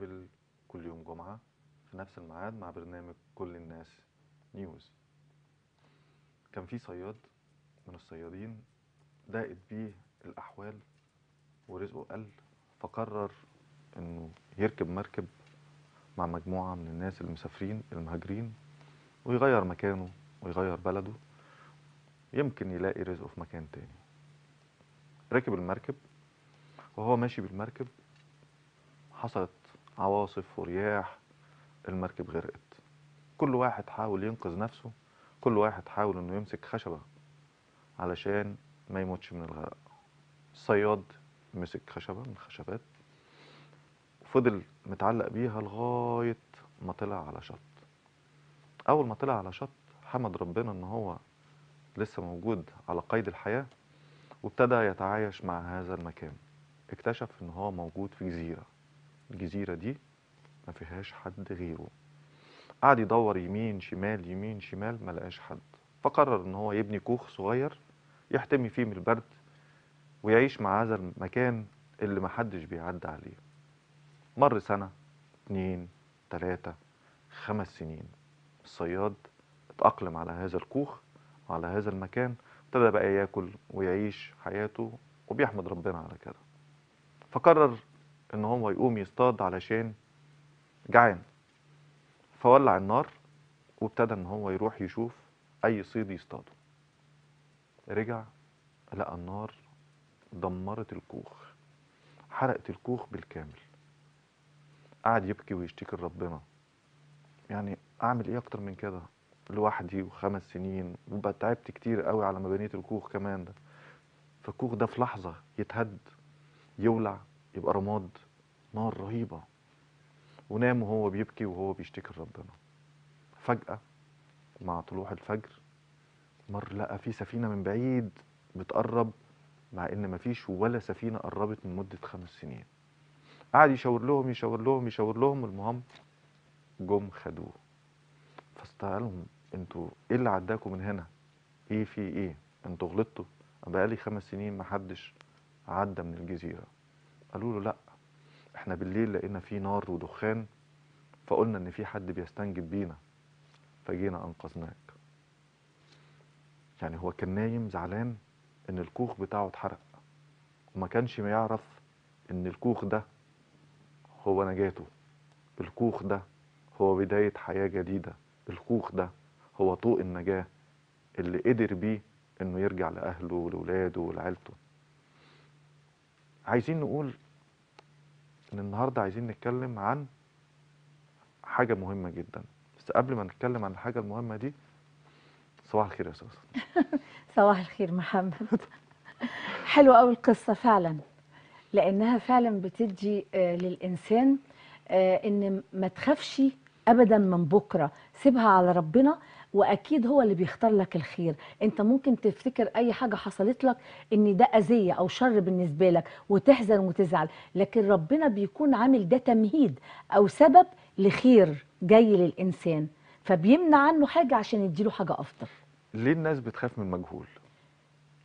بنتقابل كل يوم جمعة في نفس الميعاد مع برنامج كل الناس نيوز. كان في صياد من الصيادين ضاقت بيه الأحوال ورزقه قل فقرر إنه يركب مركب مع مجموعة من الناس المسافرين المهاجرين ويغير مكانه ويغير بلده يمكن يلاقي رزقه في مكان تاني. ركب المركب وهو ماشي بالمركب حصلت عواصف ورياح المركب غرقت. كل واحد حاول ينقذ نفسه كل واحد حاول إنه يمسك خشبة علشان ما يموتش من الغرق. الصياد مسك خشبة من الخشبات وفضل متعلق بيها لغاية ما طلع على شط. أول ما طلع على شط حمد ربنا إن هو لسه موجود على قيد الحياة وابتدى يتعايش مع هذا المكان. اكتشف إن هو موجود في جزيرة. الجزيرة دي ما فيهاش حد غيره. قعد يدور يمين شمال يمين شمال ما لقاش حد. فقرر إن هو يبني كوخ صغير يحتمي فيه من البرد ويعيش مع هذا المكان اللي محدش بيعدي عليه. مر سنة اتنين تلاتة خمس سنين. الصياد اتأقلم على هذا الكوخ وعلى هذا المكان ابتدى بقى ياكل ويعيش حياته وبيحمد ربنا على كده. فقرر إن هو يقوم يصطاد علشان جعان. فولع النار وابتدى إن هو يروح يشوف أي صيد يصطاده. رجع لقى النار دمرت الكوخ حرقت الكوخ بالكامل. قعد يبكي ويشتكي لربنا. يعني أعمل إيه أكتر من كده؟ لوحدي وخمس سنين. وبقى تعبت كتير قوي على ما بنيت الكوخ كمان ده. فالكوخ ده في لحظة يتهد يولع يبقى رماد نار رهيبة. ونام وهو بيبكي وهو بيشتكي لربنا. فجأة مع طلوع الفجر مر لقى في سفينة من بعيد بتقرب مع إن مفيش ولا سفينة قربت من مدة خمس سنين. قعد يشاور لهم يشاور لهم يشاور لهم المهم جم خدوه. فاستقالهم أنتوا إيه اللي عداكم من هنا؟ إيه في إيه؟ أنتوا غلطتوا؟ بقالي خمس سنين محدش عدى من الجزيرة. قالوا له لا إحنا بالليل لقينا في نار ودخان فقلنا إن في حد بيستنجد بينا فجينا أنقذناك. يعني هو كان نايم زعلان إن الكوخ بتاعه اتحرق وما كانش يعرف إن الكوخ ده هو نجاته. الكوخ ده هو بداية حياة جديدة. الكوخ ده هو طوق النجاة اللي قدر بيه إنه يرجع لأهله ولولاده ولعيلته. عايزين نقول إن النهاردة عايزين نتكلم عن حاجة مهمة جدا. بس قبل ما نتكلم عن الحاجة المهمة دي صباح الخير يا سوسن صباح الخير محمد. حلوة قوي القصة فعلا لأنها فعلا بتدي آه، للإنسان آه، إن ما تخافش أبدا من بكرة. سيبها على ربنا وأكيد هو اللي بيختار لك الخير. أنت ممكن تفتكر أي حاجة حصلت لك إن ده أذية أو شر بالنسبة لك وتحزن وتزعل لكن ربنا بيكون عامل ده تمهيد أو سبب لخير جاي للإنسان فبيمنع عنه حاجة عشان يديله حاجة أفضل. ليه الناس بتخاف من المجهول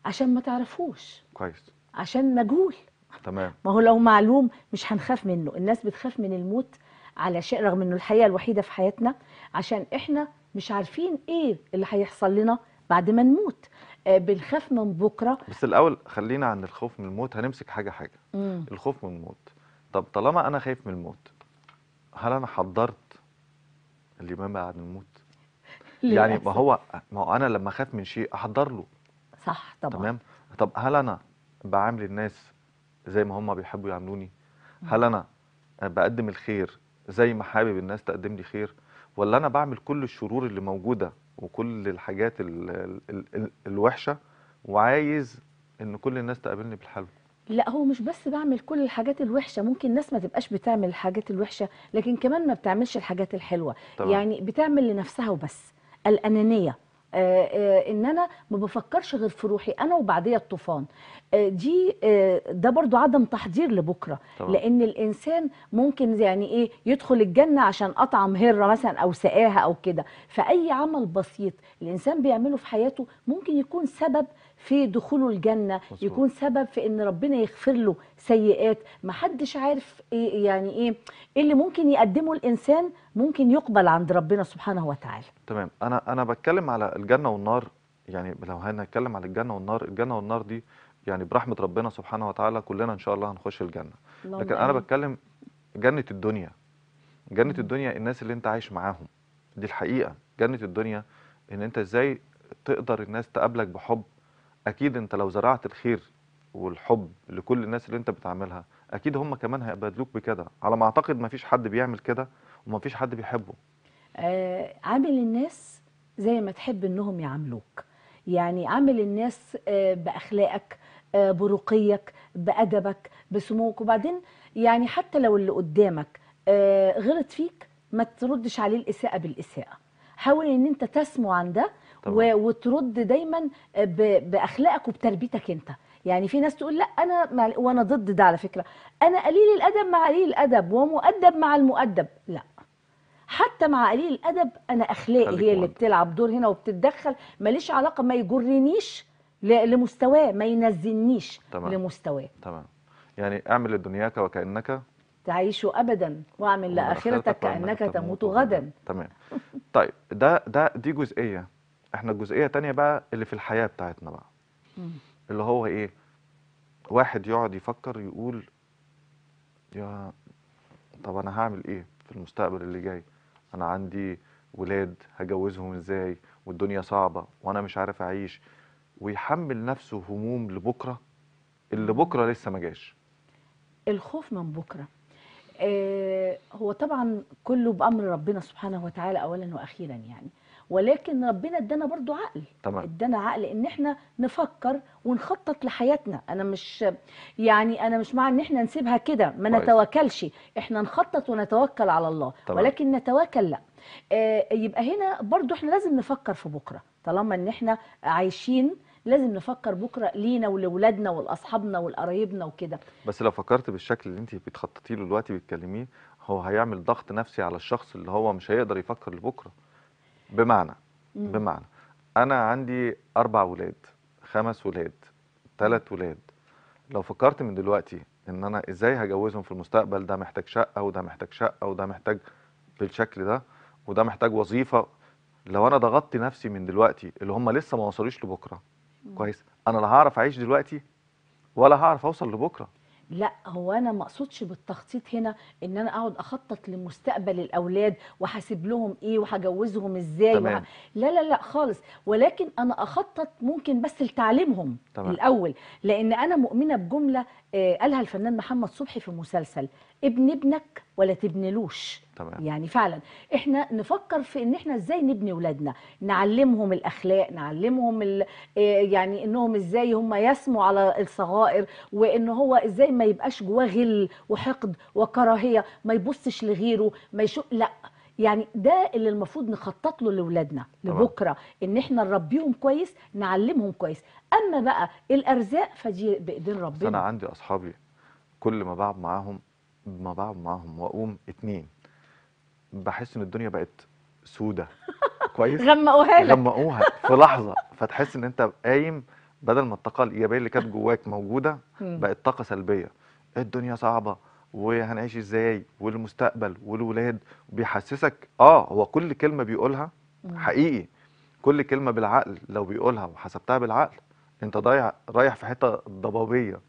عشان ما تعرفوش. كويس. عشان مجهول. تمام. ما هو لو معلوم مش هنخاف منه. الناس بتخاف من الموت على شيء رغم إنه الحقيقة الوحيدة في حياتنا عشان إحنا مش عارفين إيه اللي هيحصل لنا بعد ما نموت. آه، بنخاف من بكرة. بس الأول خلينا عن الخوف من الموت هنمسك حاجة حاجة. مم. الخوف من الموت. طب طالما أنا خايف من الموت هل أنا حضرت اللي ما بعد الموت؟ يعني ما. هو ما هو أنا لما أخاف من شيء أحضر له. صح طبعا. تمام؟ طب هل أنا بعامل الناس زي ما هم بيحبوا يعاملوني؟ هل أنا بقدم الخير زي ما حابب الناس تقدم لي خير؟ ولا أنا بعمل كل الشرور اللي موجودة وكل الحاجات ال ال ال الوحشة وعايز إن كل الناس تقابلني بالحلو؟ لا هو مش بس بعمل كل الحاجات الوحشة ممكن الناس ما تبقاش بتعمل الحاجات الوحشة لكن كمان ما بتعملش الحاجات الحلوة. تمام. يعني بتعمل لنفسها وبس. الأنانية. إن أنا ما بفكرش غير في روحي أنا وبعديها الطوفان. آه دي آه ده برضو عدم تحضير لبكرة. طبعا. لأن الإنسان ممكن يعني إيه يدخل الجنة عشان أطعم هرة مثلا أو سقاها أو كده. فأي عمل بسيط الإنسان بيعمله في حياته ممكن يكون سبب في دخوله الجنة مظبوط. يكون سبب في إن ربنا يغفر له سيئات. محدش عارف إيه يعني إيه إيه اللي ممكن يقدمه الإنسان ممكن يقبل عند ربنا سبحانه وتعالى. تمام. أنا أنا بتكلم على الجنة والنار يعني لو هنتكلم على الجنة والنار الجنة والنار دي يعني برحمة ربنا سبحانه وتعالى كلنا إن شاء الله هنخش الجنة. اللهم لكن أنا. بتكلم جنة الدنيا. جنة مم. الدنيا الناس اللي أنت عايش معاهم. دي الحقيقة. جنة الدنيا إن أنت إزاي تقدر الناس تقابلك بحب. أكيد أنت لو زرعت الخير والحب لكل الناس اللي أنت بتعاملها أكيد هم كمان هيقابلوك بكده. على ما أعتقد ما فيش حد بيعمل كده وما فيش حد بيحبه. آه، عامل الناس زي ما تحب إنهم يعاملوك. يعني عامل الناس آه، بأخلاقك آه، برقيك بأدبك بسموك. وبعدين يعني حتى لو اللي قدامك آه، غلط فيك ما تردش عليه الإساءة بالإساءة. حاول إن أنت تسمو عن ده و- وترد دايما ب- بأخلاقك وبتربيتك انت. يعني في ناس تقول لا أنا مع وأنا ضد ده على فكرة. أنا قليل الأدب مع قليل الأدب ومؤدب مع المؤدب. لا. حتى مع قليل الأدب أنا أخلاقي هي اللي. بتلعب دور هنا وبتتدخل. ماليش علاقة ما يجرنيش لمستواه ما ينزلنيش تمام. لمستواه. تمام. يعني اعمل لدنياك وكأنك تعيش ابدا وأعمل لآخرتك كأنك تموت غدا. تمام. طيب ده ده دي جزئية. إحنا الجزئية تانية بقى اللي في الحياة بتاعتنا بقى. مم. اللي هو إيه واحد يقعد يفكر يقول يا طب أنا هعمل إيه في المستقبل اللي جاي؟ أنا عندي ولاد هجوزهم إزاي؟ والدنيا صعبة وأنا مش عارف اعيش. ويحمل نفسه هموم لبكرة اللي بكرة لسه ما جاش. الخوف من بكرة. آه هو طبعا كله بأمر ربنا سبحانه وتعالى اولا وأخيرا يعني. ولكن ربنا ادانا برضو عقل. تمام. ادانا عقل ان إحنا نفكر ونخطط لحياتنا. أنا مش يعني أنا مش مع ان إحنا نسيبها كده. ما. نتوكلش. إحنا نخطط ونتوكل على الله. تمام. ولكن نتواكل لا. آه يبقى هنا برضو إحنا لازم نفكر في بكرة. طالما ان إحنا عايشين لازم نفكر بكرة لينا ولولادنا ولاصحابنا ولقرايبنا وكده. بس لو فكرت بالشكل اللي انت بتخططي له دلوقتي بتكلميه هو هيعمل ضغط نفسي على الشخص اللي هو مش هيقدر يفكر لبكرة. بمعنى مم. بمعنى أنا عندي أربع ولاد خمس ولاد ثلاث ولاد. لو فكرت من دلوقتي إن أنا إزاي هجوزهم في المستقبل ده محتاج شقة وده محتاج شقة وده محتاج بالشكل ده وده محتاج وظيفة. لو أنا ضغطت نفسي من دلوقتي اللي هم لسه ما وصلوش لبكرة كويس أنا لا هعرف أعيش دلوقتي ولا هعرف أوصل لبكرة. لا هو أنا ما أقصدش بالتخطيط هنا إن أنا أقعد أخطط لمستقبل الأولاد وهسيب لهم إيه وهجوزهم إزاي تمام. وه... لا لا لا خالص ولكن أنا أخطط ممكن بس لتعليمهم تمام. لأن أنا مؤمنة بجملة آه، قالها الفنان محمد صبحي في مسلسل ابن ابنك ولا تبنلوش. تمام. يعني فعلا إحنا نفكر في إن إحنا إزاي نبني ولادنا نعلمهم الأخلاق نعلمهم ال... آه، يعني إنهم إزاي هم يسموا على الصغائر وإن هو إزاي ما يبقاش جواه غل وحقد وكراهية ما يبصش لغيره ما يشوف لا. يعني ده اللي المفروض نخطط له لاولادنا. لبكرة إن إحنا نربيهم كويس نعلمهم كويس. أما بقى الأرزاق فدي بايدين بس أنا ربنا عندي أصحابي كل ما بقعد معاهم ما بقعد معاهم وأقوم اتنين بحس إن الدنيا بقت سودة. كويس؟ غمقوها لك. غمقوها في لحظة. فتحس إن أنت قايم بدل ما الطاقة الإيجابية اللي كانت جواك موجودة. بقت طاقة سلبية. الدنيا صعبة. وهنعيش إزاي؟ والمستقبل والولاد بيحسسك آه هو كل كلمة بيقولها. حقيقي. كل كلمة بالعقل لو بيقولها وحسبتها بالعقل أنت ضايع رايح في حتة ضبابية.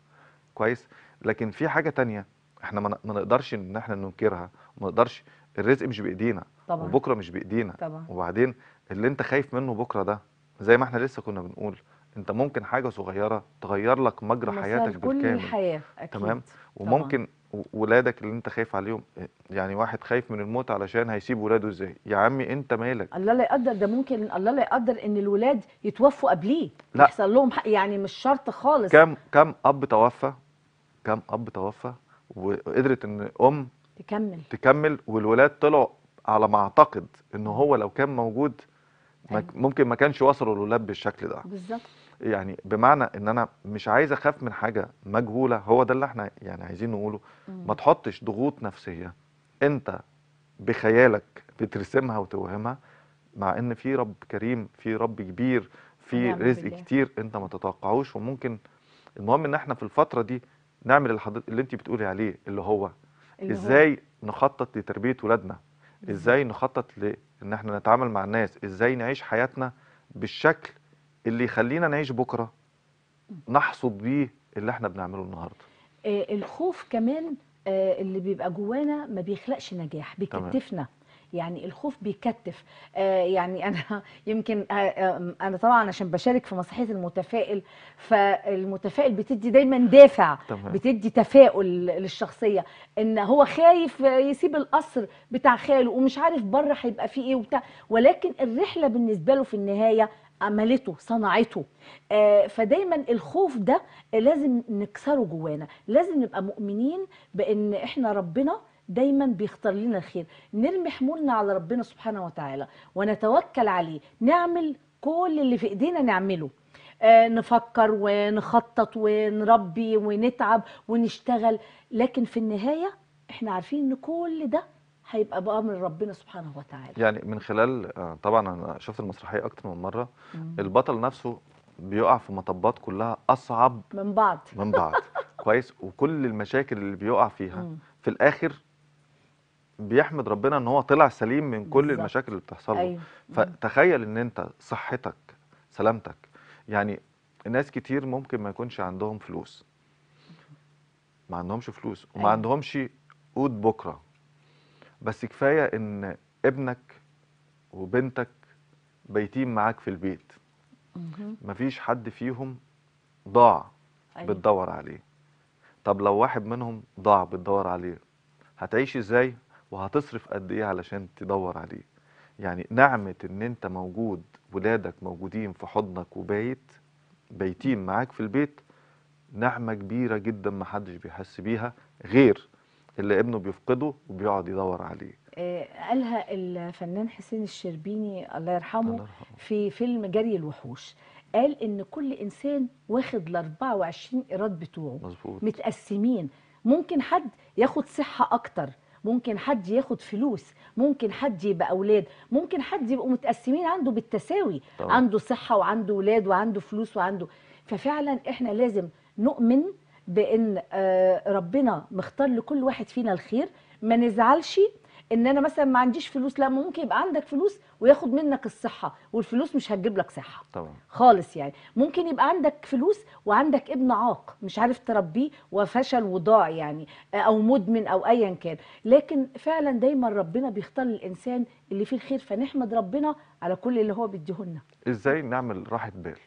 كويس؟ لكن في حاجة تانية إحنا ما ما نقدرش إن إحنا ننكرها وما نقدرش الرزق مش بإيدينا طبعا. وبكرة مش بإيدينا. طبعا. وبعدين اللي أنت خايف منه بكرة ده زي ما إحنا لسه كنا بنقول أنت ممكن حاجة صغيرة تغير لك مجرى حياتك كل بالكامل. الحياة أكيد. تمام؟ وممكن و- ولادك اللي انت خايف عليهم يعني واحد خايف من الموت علشان هيسيب ولاده إزاي؟ يا عمي انت مالك؟ الله لا يقدر ده ممكن الله لا يقدر ان الولاد يتوفوا قبليه. لا. يحصل لهم حق يعني مش شرط خالص. كم كم أب توفى؟ كم أب توفى؟ وقدرت إن أم تكمل. تكمل والولاد طلعوا على ما أعتقد إن هو لو كان موجود أيوة. ممكن ما كانش وصلوا للولاد بالشكل ده. بالظبط. يعني بمعنى إن أنا مش عايز أخاف من حاجة مجهولة هو ده اللي إحنا يعني عايزين نقوله. ما تحطش ضغوط نفسية أنت بخيالك بترسمها وتوهمها مع إن في رب كريم في رب كبير في ونعم رزق بالله. كتير أنت ما تتوقعوش. وممكن المهم إن إحنا في الفترة دي نعمل اللي اللي أنت بتقولي عليه اللي هو اللي هو إزاي نخطط لتربية ولادنا. إزاي نخطط لأن إحنا نتعامل مع الناس؟ إزاي نعيش حياتنا بالشكل اللي يخلينا نعيش بكرة نحصد بيه اللي إحنا بنعمله النهارده. آه، الخوف كمان آه، اللي بيبقى جوانا ما بيخلقش نجاح تمام. بيكتفنا. يعني الخوف بيكتف. آه، يعني أنا يمكن آه، آه، أنا طبعا عشان بشارك في مسرحيه المتفائل فالمتفائل بتدي دايما دافع تمام. بتدي تفاؤل للشخصية. إن هو خايف يسيب القصر بتاع خاله ومش عارف بره هيبقى فيه إيه وبتاع. ولكن الرحلة بالنسبة له في النهاية عملته صنعته. آه، فدايما الخوف ده لازم نكسره جوانا. لازم نبقى مؤمنين بإن إحنا ربنا دايما بيختار لنا الخير. نرمي حمولنا على ربنا سبحانه وتعالى ونتوكل عليه. نعمل كل اللي في إيدينا نعمله. آه، نفكر ونخطط ونربي ونتعب ونشتغل. لكن في النهاية إحنا عارفين إن كل ده هيبقى بأمر ربنا سبحانه وتعالى يعني من خلال آه، طبعا أنا شفت المسرحية أكتر من مرة مم. البطل نفسه بيقع في مطبات كلها أصعب من بعض من بعض كويس وكل المشاكل اللي بيقع فيها مم. في الآخر بيحمد ربنا إن هو طلع سليم من كل بالظبط. المشاكل اللي بتحصل له مم. فتخيل إن أنت صحتك سلامتك يعني ناس كتير ممكن ما يكونش عندهم فلوس ما عندهمش فلوس وما أيوة. عندهمش قوت بكرة بس كفاية إن ابنك وبنتك بايتين معاك في البيت. مفيش حد فيهم ضاع أيوة. بتدور عليه طب لو واحد منهم ضاع بتدور عليه هتعيش إزاي وهتصرف قد إيه علشان تدور عليه يعني نعمة إن أنت موجود ولادك موجودين في حضنك وبايت بايتين معاك في البيت نعمة كبيرة جدا محدش بيحس بيها غير اللي ابنه بيفقده وبيقعد يدور عليه. آه، قالها الفنان حسين الشربيني الله يرحمه الله يرحمه. في فيلم جري الوحوش. قال إن كل إنسان واخد ال 24 إيراد بتوعه. مظبوط. متقسمين. ممكن حد ياخد صحة أكتر. ممكن حد ياخد فلوس. ممكن حد يبقى أولاد. ممكن حد يبقوا متقسمين عنده بالتساوي. طبعا. عنده صحة وعنده أولاد وعنده فلوس وعنده. ففعلا إحنا لازم نؤمن بأن آه، ربنا مختار لكل واحد فينا الخير. ما نزعلش إن أنا مثلا ما عنديش فلوس لا ممكن يبقى عندك فلوس وياخد منك الصحة والفلوس مش هتجيب لك صحة. طبعا. خالص يعني. ممكن يبقى عندك فلوس وعندك ابن عاق مش عارف تربيه وفشل وضاع يعني أو مدمن أو ايا كان. لكن فعلا دايما ربنا بيختار الإنسان اللي فيه الخير فنحمد ربنا على كل اللي هو بيديهولنا. إزاي نعمل راحة بال؟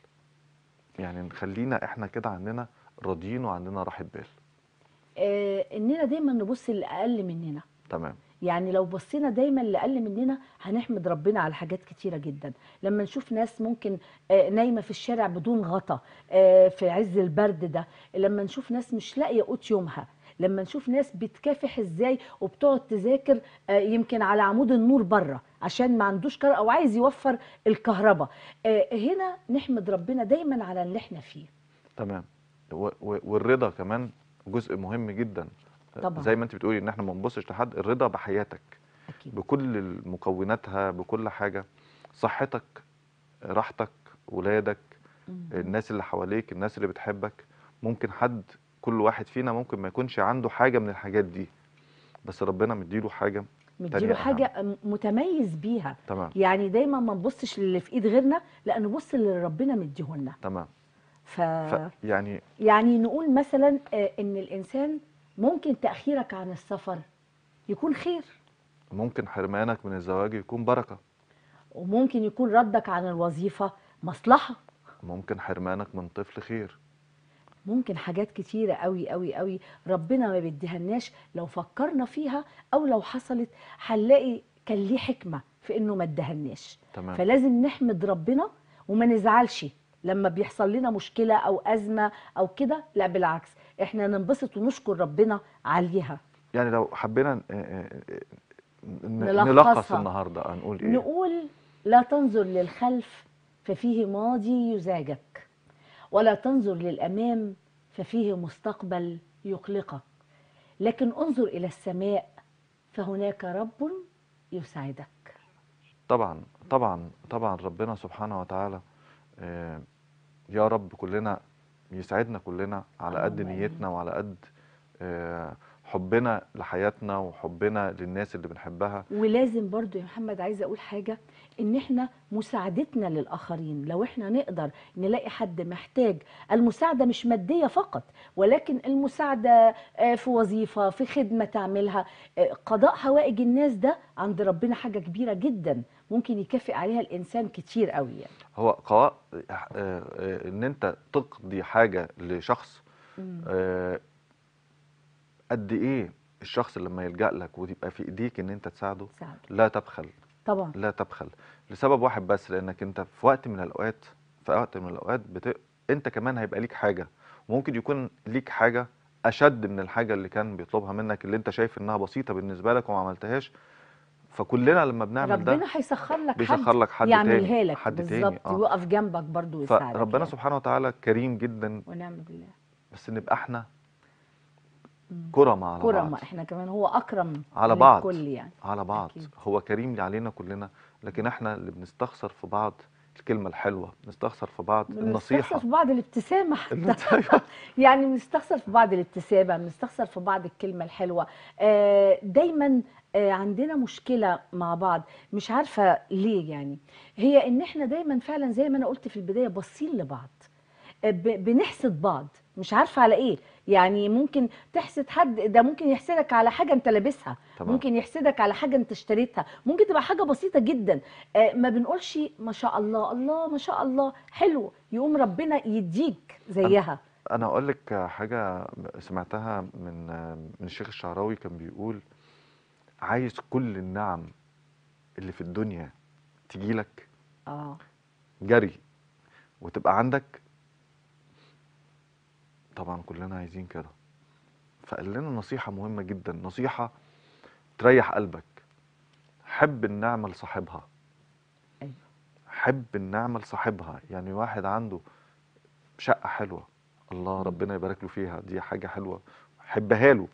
يعني نخلينا إحنا كده عندنا راضيين وعندنا راحة بال. آه إننا دايما نبص للأقل مننا. تمام. يعني لو بصينا دايما لأقل مننا هنحمد ربنا على حاجات كتيرة جدا. لما نشوف ناس ممكن آه، نايمة في الشارع بدون غطا آه، في عز البرد ده لما نشوف ناس مش لاقية قوت يومها لما نشوف ناس بتكافح إزاي وبتقعد تذاكر آه، يمكن على عمود النور بره عشان ما عندوش كهرباء أو عايز يوفر الكهرباء. هنا نحمد ربنا دايما على اللي إحنا فيه. تمام. والرضا كمان جزء مهم جدا. طبعا. زي ما انت بتقولي إن إحنا ما نبصش لحد الرضا بحياتك. أكيد. بكل مكوناتها بكل حاجة. صحتك راحتك ولادك مم. الناس اللي حواليك الناس اللي بتحبك. ممكن حد كل واحد فينا ممكن ما يكونش عنده حاجة من الحاجات دي. بس ربنا مديله حاجة مديله تانية حاجة متميز بيها. تمام. يعني دايما ما نبصش للي في إيد غيرنا لا نبص للي ربنا مديهولنا. تمام. ف... ف يعني يعني نقول مثلا آه، إن الإنسان ممكن تأخيرك عن السفر يكون خير. ممكن حرمانك من الزواج يكون بركة. وممكن يكون ردك عن الوظيفة مصلحة. ممكن حرمانك من طفل خير. ممكن حاجات كتيرة قوي قوي قوي ربنا ما بيديهالناش لو فكرنا فيها أو لو حصلت هنلاقي كان ليه حكمة في إنه ما ادهالناش فلازم نحمد ربنا وما نزعلش. لما بيحصل لنا مشكلة أو أزمة أو كده لا بالعكس إحنا ننبسط ونشكر ربنا عليها. يعني لو حبينا آه، آه، نلخصها. نلخص النهارده هنقول إيه؟ نقول لا تنظر للخلف ففيه ماضي يزعجك ولا تنظر للأمام ففيه مستقبل يقلقك لكن انظر إلى السماء فهناك رب يسعدك طبعا طبعا طبعا ربنا سبحانه وتعالى آه، يا رب كلنا يسعدنا كلنا على قد. نيتنا وعلى قد آه، حبنا لحياتنا وحبنا للناس اللي بنحبها. ولازم برضو يا محمد عايزة أقول حاجة إن إحنا مساعدتنا للآخرين. لو إحنا نقدر نلاقي حد محتاج المساعدة مش مادية فقط ولكن المساعدة آه، في وظيفة في خدمة تعملها آه، قضاء حوائج الناس ده عند ربنا حاجة كبيرة جدا. ممكن يكافئ عليها الإنسان كتير قوي يعني. هو قواء آه، إن أنت تقضي حاجة لشخص. آه، قد إيه الشخص لما يلجأ لك وتبقى في إيديك إن أنت تساعده؟ ساعده لا تبخل. طبعا. لا تبخل. لسبب واحد بس لأنك أنت في وقت من الأوقات في وقت من الأوقات بت... أنت كمان هيبقى ليك حاجة. وممكن يكون ليك حاجة أشد من الحاجة اللي كان بيطلبها منك اللي أنت شايف إنها بسيطة بالنسبة لك وما عملتهاش فكلنا لما بنعمل ده ربنا هيسخر لك بيسخر لك حد يعملها لك حد تاني بالظبط يوقف جنبك برضو ويساعدك فربنا يعني. سبحانه وتعالى كريم جدا ونعم بالله بس نبقى إحنا. كرم على كرم بعض إحنا كمان هو أكرم على بعض. الكل يعني على بعض أكيد. هو كريم علينا كلنا لكن إحنا اللي بنستخسر في بعض الكلمة الحلوة بنستخسر في بعض النصيحة بنستخسر في بعض الابتسامة اللي حتى أيوة. يعني بنستخسر في بعض الابتسامة بنستخسر في بعض الكلمة الحلوة آه، دايما آه، عندنا مشكلة مع بعض مش عارفة ليه يعني. هي إن إحنا دايما فعلا زي ما أنا قلت في البداية باصين لبعض آه، ب- بنحسد بعض مش عارفة على إيه. يعني ممكن تحسد حد ده ممكن يحسدك على حاجة أنت لابسها تمام. ممكن يحسدك على حاجة أنت اشتريتها ممكن تبقى حاجة بسيطة جدا. آه، ما بنقولش ما شاء الله الله ما شاء الله حلو يقوم ربنا يديك زيها. أنا أقول لك حاجة سمعتها من من الشيخ الشعراوي كان بيقول عايز كل النعم اللي في الدنيا تجي لك آه. جري. وتبقى عندك طبعا كلنا عايزين كده. فقال لنا نصيحة مهمة جدا. نصيحة تريح قلبك. حب النعمة لصاحبها. أيوة. حب النعمة لصاحبها. يعني واحد عنده شقة حلوة. الله. ربنا يبارك له فيها. دي حاجة حلوة. حبها له.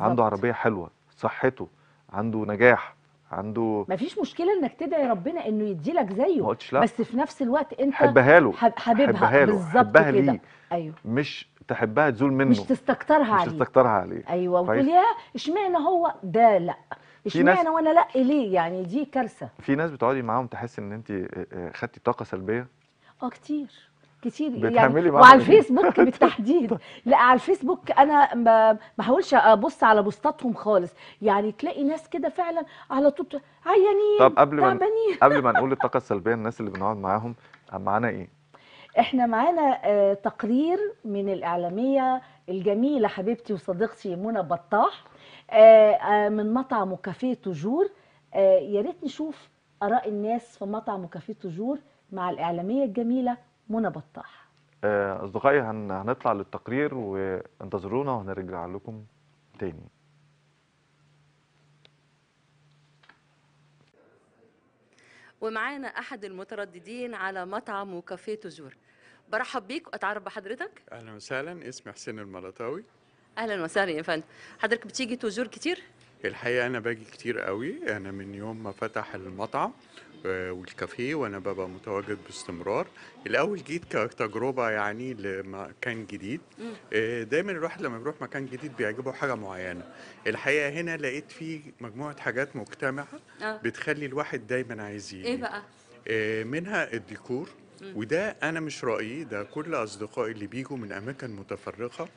عنده عربية حلوة. صحته. عنده نجاح عنده ما فيش مشكلة إنك تدعي ربنا إنه يديلك زيه. ما قلتش لا. بس في نفس الوقت أنت حبها له. له. بالظبط كده. ليه؟ أيوه. مش تحبها تزول منه. مش تستكترها مش عليه. تستكترها عليه. أيوه. وتقول يا إشمعنى هو ده؟ لا. إشمعنى وأنا لا؟ ليه؟ يعني دي كارثة. في ناس بتقعدي معاهم تحس إن انت خدتي طاقة سلبية؟ آه كتير. كتير يعني. وعلى إيه؟ الفيسبوك بالتحديد. لا على الفيسبوك أنا ما بحاولش أبص على بوستاتهم خالص. يعني تلاقي ناس كده فعلا على طول عيانين طب قبل ما قبل ما نقول الطاقة السلبية الناس اللي بنقعد معاهم معانا إيه؟ إحنا معانا آه، تقرير من الإعلامية الجميلة حبيبتي وصديقتي منى بطاح آه، آه، من مطعم وكافيه توجور. آه، يا ريت نشوف آراء الناس في مطعم وكافيه توجور مع الإعلامية الجميلة منى بطاح. آه، أصدقائي هن... هنطلع للتقرير وانتظرونا وهنرجع لكم تاني. ومعانا أحد المترددين على مطعم وكافيه تجور برحب بيك وأتعرف بحضرتك. أهلا وسهلا اسمي حسين الملطاوي. أهلا وسهلا يا فندم. حضرتك بتيجي تجور كتير؟ الحقيقة أنا باجي كتير قوي. أنا من يوم ما فتح المطعم والكافيه وأنا ببقى متواجد باستمرار. الأول جيت كتجربة يعني لمكان جديد. آه، دايما الواحد لما بيروح مكان جديد بيعجبه حاجة معينة. الحقيقة هنا لقيت فيه مجموعة حاجات مجتمعة آه. بتخلي الواحد دايما عايز يجي. إيه بقى؟ آه، منها الديكور. وده أنا مش رأيي ده كل أصدقائي اللي بيجوا من أماكن متفرقة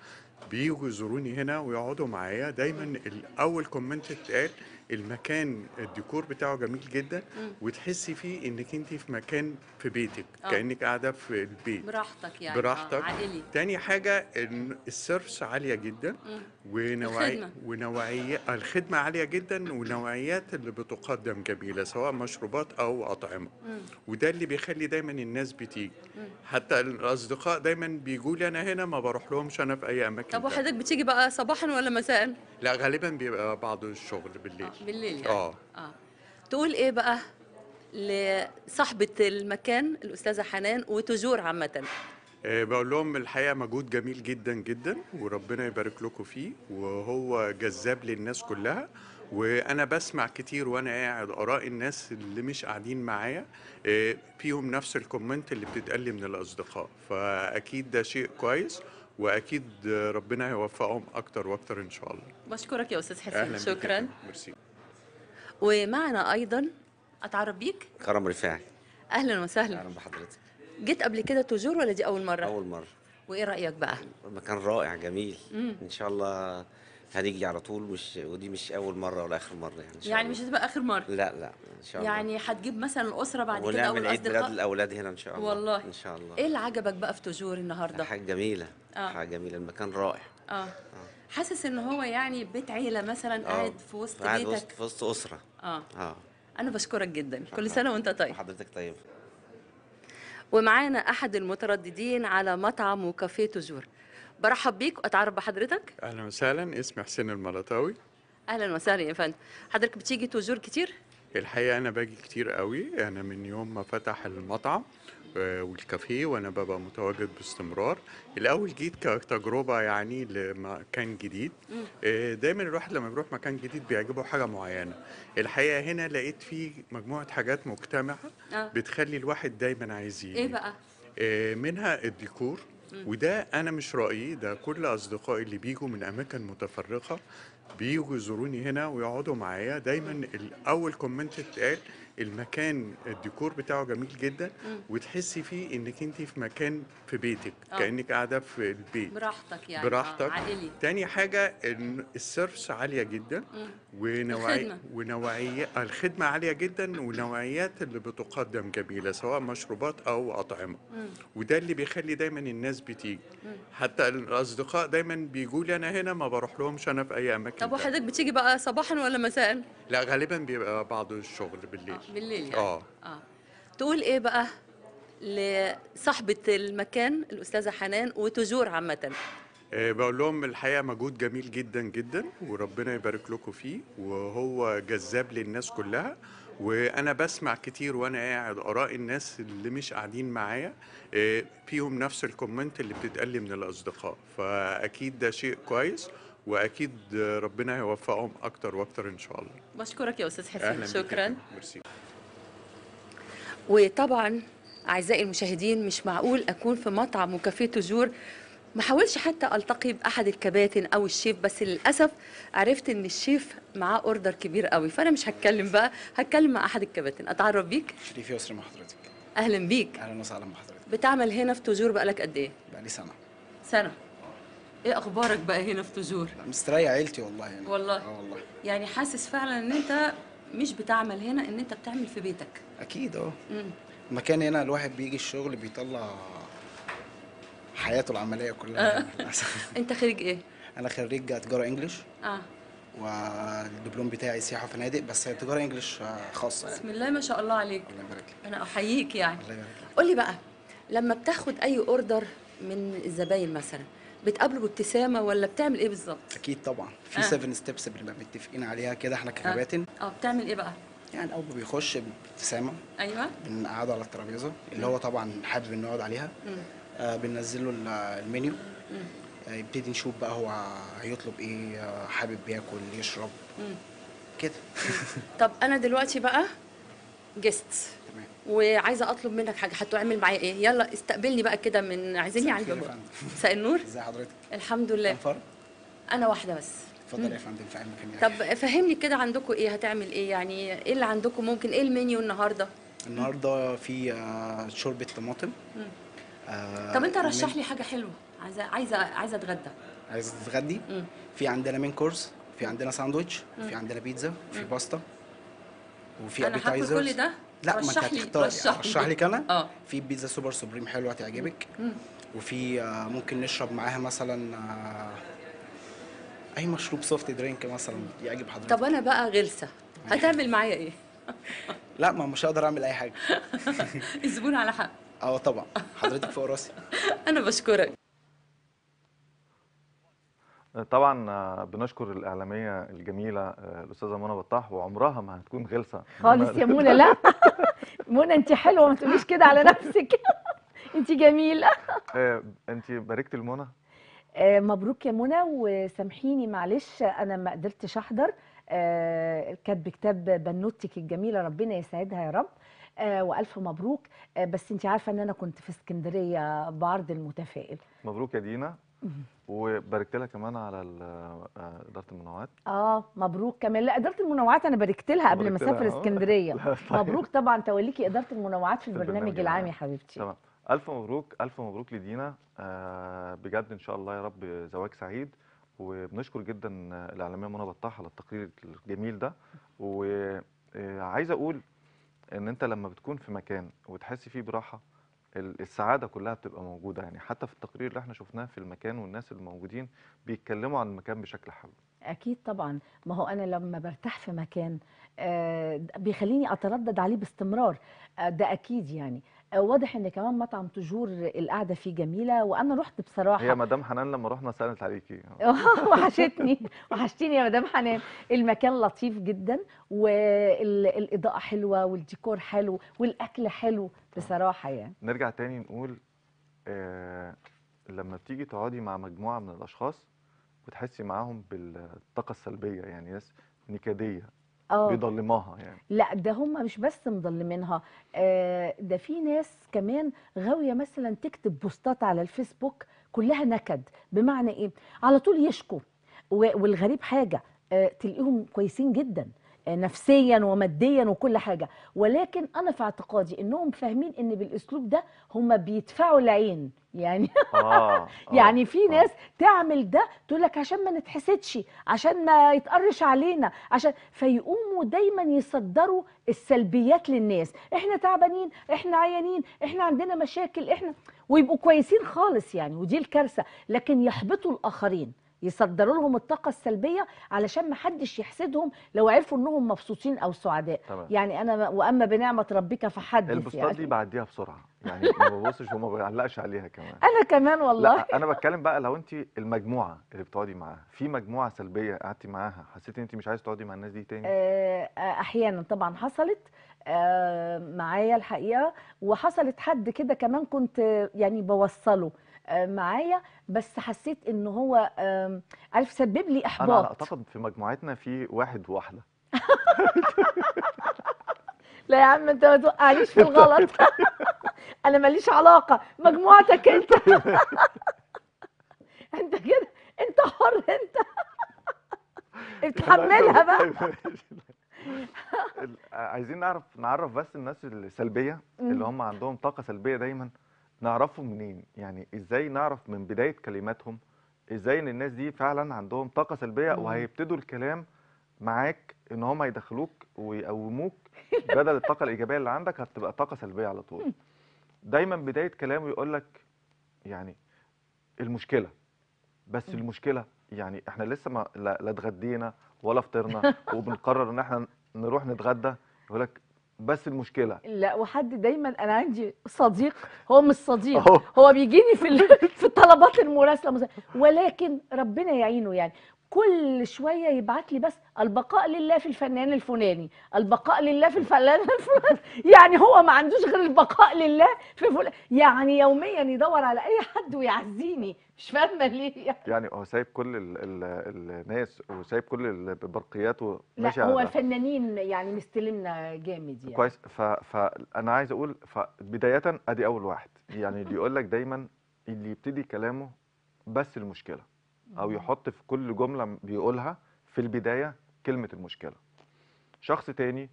بيجوا يزوروني هنا ويقعدوا معايا. دايما الأول comment اتقال المكان الديكور بتاعه جميل جدا. وتحسي فيه إنك انت في مكان في بيتك آه. كأنك قاعدة في البيت براحتك يعني براحتك. آه. عائلي تاني حاجة إن ال service عالية جدا مم. ونوعي الخدمة. ونوعية الخدمة عالية جدا ونوعيات اللي بتقدم جميلة سواء مشروبات أو أطعمة مم. وده اللي بيخلي دايما الناس بتيجي مم. حتى الأصدقاء دايما بيجوا لي أنا هنا ما بروح لهمش أنا في أي أماكن طب. وحضرتك بتيجي بقى صباحا ولا مساء لا غالبا بيبقى بعض الشغل بالليل آه. بالليل يعني آه آه تقول إيه بقى لصاحبة المكان الأستاذة حنان وتجور عامة آه، بقول لهم الحقيقة مجهود جميل جدا جدا وربنا يبارك لكم فيه وهو جذاب للناس كلها وأنا بسمع كتير وأنا قاعد آراء الناس اللي مش قاعدين معايا آه، فيهم نفس ال comment اللي بتتقال لي من الأصدقاء. فأكيد ده شيء كويس وأكيد آه، ربنا هيوفقهم أكتر وأكتر إن شاء الله. بشكرك يا أستاذ حسين شكرا. ميرسي. ومعنا أيضا أتعرف بيك؟ كرم رفاعي. أهلا وسهلا. أهلا بحضرتك. جيت قبل كده توجور ولا دي أول مرة؟ أول مرة. وإيه رأيك بقى؟ مكان رائع جميل. مم. إن شاء الله هنيجي على طول مش ودي مش أول مرة ولا آخر مرة يعني إن شاء يعني الله. مش هتبقى آخر مرة؟ لا لا إن شاء الله. يعني هتجيب مثلا الأسرة بعد كده أو ونعمل عيد الأصدقاء؟ الأولاد هنا إن شاء الله والله. إن شاء الله. إيه اللي عجبك بقى في توجور النهارده؟ حاجة جميلة آه. حاجة جميلة. المكان رائع. آه. حاسس إن هو يعني بيت عيلة مثلا آه. قاعد في وسط قاعد بيتك؟ وسط في وسط أسرة. آه. آه. أنا بشكرك جدا. كل سنة وأنت طيب. حضرتك طيب. ومعانا أحد المترددين على مطعم وكافيه توجور برحب بيك وأتعرف بحضرتك. أهلا وسهلا. اسمي حسين الملطاوي. أهلا وسهلا يا فندم. حضرتك بتيجي توجور كتير؟ الحقيقة أنا باجي كتير قوي. أنا من يوم ما فتح المطعم والكافيه وأنا ببقى متواجد باستمرار. الأول جيت كتجربة يعني لمكان جديد. آه، دايما الواحد لما بيروح مكان جديد بيعجبه حاجة معينة. الحقيقة هنا لقيت فيه مجموعة حاجات مجتمعة آه. بتخلي الواحد دايما عايز يجي. إيه بقى؟ آه، منها الديكور. وده أنا مش رأيي. ده كل أصدقائي اللي بيجوا من أماكن متفرقة بيجوا يزوروني هنا ويقعدوا معايا. دايما الأول comment اتقال المكان الديكور بتاعه جميل جدا وتحسي فيه إنك أنت في مكان في بيتك آه. كأنك قاعدة في البيت براحتك يعني براحتك آه. عائلي تاني حاجة إن ال service عالية جدا ونوعية الخدمة. ونوعية الخدمة عالية جدا ونوعيات اللي بتقدم جميلة سواء مشروبات أو أطعمة وده اللي بيخلي دايما الناس بتيجي حتى الأصدقاء دايما بيجوا لي أنا هنا ما بروح لهمش أنا في أي أماكن طب. وحضرتك بتيجي بقى صباحا ولا مساء لا غالبا بيبقى بعد الشغل بالليل آه. بالليل يعني. آه. آه. تقول إيه بقى لصاحبة المكان الأستاذة حنان وتجور عامة؟ آه، بقول لهم الحقيقة مجهود جميل جدا جدا وربنا يبارك لكم فيه وهو جذاب للناس كلها وأنا بسمع كتير وأنا قاعد آراء الناس اللي مش قاعدين معايا آه، فيهم نفس ال comment اللي بتتقال لي من الأصدقاء فأكيد ده شيء كويس وأكيد ربنا هيوفقهم أكتر وأكتر إن شاء الله. بشكرك يا أهلا حسين شكرا. وطبعا أعزائي المشاهدين مش معقول أكون في مطعم وكافيه توجور ما حاولش حتى ألتقي بأحد الكباتن أو الشيف بس للأسف عرفت إن الشيف معاه order كبير قوي. فأنا مش هتكلم بقى هتكلم مع أحد الكباتن. أتعرف بيك؟ شريف يسري مع حضرتك. أهلا بيك. أهلا وسهلا بحضرتك بتعمل هنا في توجور بقالك قد إيه؟ بقالي سنة. سنة. إيه أخبارك بقى هنا في؟ لا، مستريح عيلتي والله يعني والله. آه والله. يعني حاسس فعلا إن أنت مش بتعمل هنا إن أنت بتعمل في بيتك. أكيد آه. المكان هنا الواحد بيجي الشغل بيطلع حياته العملية كلها. للأسف. أنت خريج إيه؟ أنا خريج تجارة انجلش آه. والدبلوم بتاعي سياحة وفنادق بس تجارة انجلش آه، خاصة يعني. بسم الله ما شاء الله عليك. الله يبارك لك. أنا أحييك يعني. الله يبارك لك. قولي بقى لما بتاخد أي order من الزباين مثلا بتقابله بابتسامة ولا بتعمل إيه بالظبط؟ أكيد طبعا. في آه. 7 steps بنبقى متفقين عليها كده إحنا ككباتن. آه بتعمل إيه بقى؟ يعني اول ما بيخش بابتسامة. أيوه. بنقعده على الترابيزة اللي هو طبعا حابب إنه يقعد عليها. آه بننزل له ال- المنيو. آه يبتدي نشوف بقى هو هيطلب إيه آه حابب ياكل يشرب. كده. طب أنا دلوقتي بقى جست تمام. وعايزة أطلب منك حاجة. هتعمل معايا إيه؟ يلا استقبلني بقى كده من عايزيني على الباب. مساء النور ازي حضرتك؟ الحمد لله. كم فرد أنا واحدة بس. اتفضل يا فندم في يعني. طب فهمني كده عندكم إيه؟ هتعمل إيه؟ يعني إيه اللي عندكم؟ ممكن إيه المنيو النهارده؟ النهارده في آه شوربة طماطم. آه طب أنت رشح لي حاجة حلوة. عايزة عايزة عايزة أتغدى. عايز تتغدي. في عندنا main course في عندنا ساندوتش في عندنا بيتزا في باستا وفي أنا هاكل كل ده؟ لا ما انت هتختاري رشح لي. رشح لك أنا آه. في بيتزا super supreme حلوة هتعجبك. وفي آه، ممكن نشرب معاها مثلا آه، أي مشروب soft drink مثلا يعجب حضرتك. طب أنا بقى غلسة. هتعمل معايا إيه؟ لا ما مش هقدر أعمل أي حاجة. الزبون على حق. آه طبعا. حضرتك فوق راسي. أنا بشكرك. طبعا آه، بنشكر الإعلامية الجميلة آه، الأستاذة منى بطاح وعمرها ما هتكون غلسة. خالص يا منى لا. منى انت حلوة ما تقوليش كده على نفسك. انت جميلة. آه، أنت باركتي لمنى؟ مبروك يا منى وسامحيني معلش أنا ما قدرتش أحضر. كاتب كتاب بنوتك الجميلة ربنا يسعدها يا رب. وألف مبروك. بس انت عارفة إن أنا كنت في اسكندرية بعرض المتفائل. مبروك يا دينا. وباركت لها كمان على ال- آه، إدارة المنوعات. آه مبروك كمان. لا إدارة المنوعات أنا باركت لها قبل ما أسافر آه. اسكندرية. طيب. مبروك طبعا توليكي إدارة المنوعات في البرنامج العام يا. حبيبتي. تمام. ألف مبروك ألف مبروك لدينا. آه بجد إن شاء الله يا رب زواج سعيد. وبنشكر جدا الإعلامية منى بطاح على التقرير الجميل ده. وعايز أقول إن أنت لما بتكون في مكان وتحس فيه براحة السعادة كلها بتبقى موجودة يعني. حتى في التقرير اللي إحنا شفناه في المكان والناس الموجودين بيتكلموا عن المكان بشكل حلو. أكيد طبعا. ما هو أنا لما برتاح في مكان آه، بيخليني أتردد عليه باستمرار. آه، ده أكيد يعني. واضح إن كمان مطعم تجور القعدة فيه جميلة وأنا رحت بصراحة. هي مدام حنان لما رحنا سألت عليكي. وحشتني وحشتني يا مدام حنان. المكان لطيف جدا والاضاءه حلوة والديكور حلو والأكل حلو بصراحة يعني. نرجع تاني نقول آه لما بتيجي تقعدي مع مجموعة من الأشخاص بتحسي معاهم بالطاقة السلبية يعني ناس نكدية. آه. بيضلماها يعني. لا ده هم مش بس مظلمينها آه، ده في ناس كمان غاوية مثلا تكتب بوستات على الفيسبوك كلها نكد. بمعنى إيه؟ على طول يشكوا. والغريب حاجة آه، تلاقيهم كويسين جدا. نفسيا وماديا وكل حاجة. ولكن أنا في اعتقادي إنهم فاهمين إن بالأسلوب ده هم بيدفعوا العين. يعني آه آه، يعني في آه. ناس تعمل ده تقول لك عشان ما نتحسدش عشان ما يتقرش علينا عشان فيقوموا دايما يصدروا السلبيات للناس. إحنا تعبانين إحنا عيانين إحنا عندنا مشاكل إحنا ويبقوا كويسين خالص يعني ودي الكارثة. لكن يحبطوا الآخرين. يصدروا لهم الطاقة السلبية علشان ما حدش يحسدهم لو عرفوا إنهم مبسوطين أو سعداء. تمام. يعني أنا وأما بنعمة ربك فحدث البوستات يعني. دي بعديها بسرعة. يعني ما ببصش وما بعلقش عليها كمان. أنا كمان والله. لا أنا بتكلم بقى لو انت المجموعة اللي بتقعدي معاها في مجموعة سلبية قعدتي معاها حسيتي انت مش عايز تقعدي مع الناس دي تاني؟ آه، آه، أحيانا طبعا حصلت. آه، معايا الحقيقة. وحصلت حد كده كمان كنت يعني بوصله. معايا بس حسيت إن هو عارف سبب لي أنا إحباط. أعتقد في مجموعتنا في واحد وواحدة. لا يا عم أنت ما توقعنيش في الغلط. أنا ماليش علاقة. مجموعتك أنت. أنت كده أنت حر أنت. اتحملها بقى. عايزين نعرف نعرف بس الناس السلبية اللي. هم عندهم طاقة سلبية دايما. نعرفهم منين؟ يعني إزاي نعرف من بداية كلماتهم؟ إزاي إن الناس دي فعلا عندهم طاقة سلبية مم. وهيبتدوا الكلام معاك إن هم يدخلوك ويقوموك بدل الطاقة الإيجابية اللي عندك هتبقى طاقة سلبية على طول. دايما بداية كلامه يقول لك يعني المشكلة. بس مم. المشكلة يعني إحنا لسه ما لا اتغدينا ولا فطرنا وبنقرر إن إحنا نروح نتغدى. يقول لك بس المشكلة. لا وحد دايما أنا عندي صديق هو مش صديق هو بيجيني في في الطلبات المراسلة. ولكن ربنا يعينه يعني. كل شوية يبعت لي بس البقاء لله في الفنان الفلاني البقاء لله في الفنان الفلاني. يعني هو ما عندوش غير البقاء لله في فلان يعني يوميا يدور على أي حد ويعزيني. مش فاهمة ليه يعني. يعني هو سايب كل ال ال الناس وسايب كل البرقيات لا وماشي هو. الفنانين يعني مستلمنا جامد يعني. كويس. فانا عايز أقول فبدايه أدي أول واحد. يعني اللي يقول لك دايما اللي يبتدي كلامه بس المشكلة. أو يحط في كل جملة بيقولها في البداية كلمة المشكلة. شخص تاني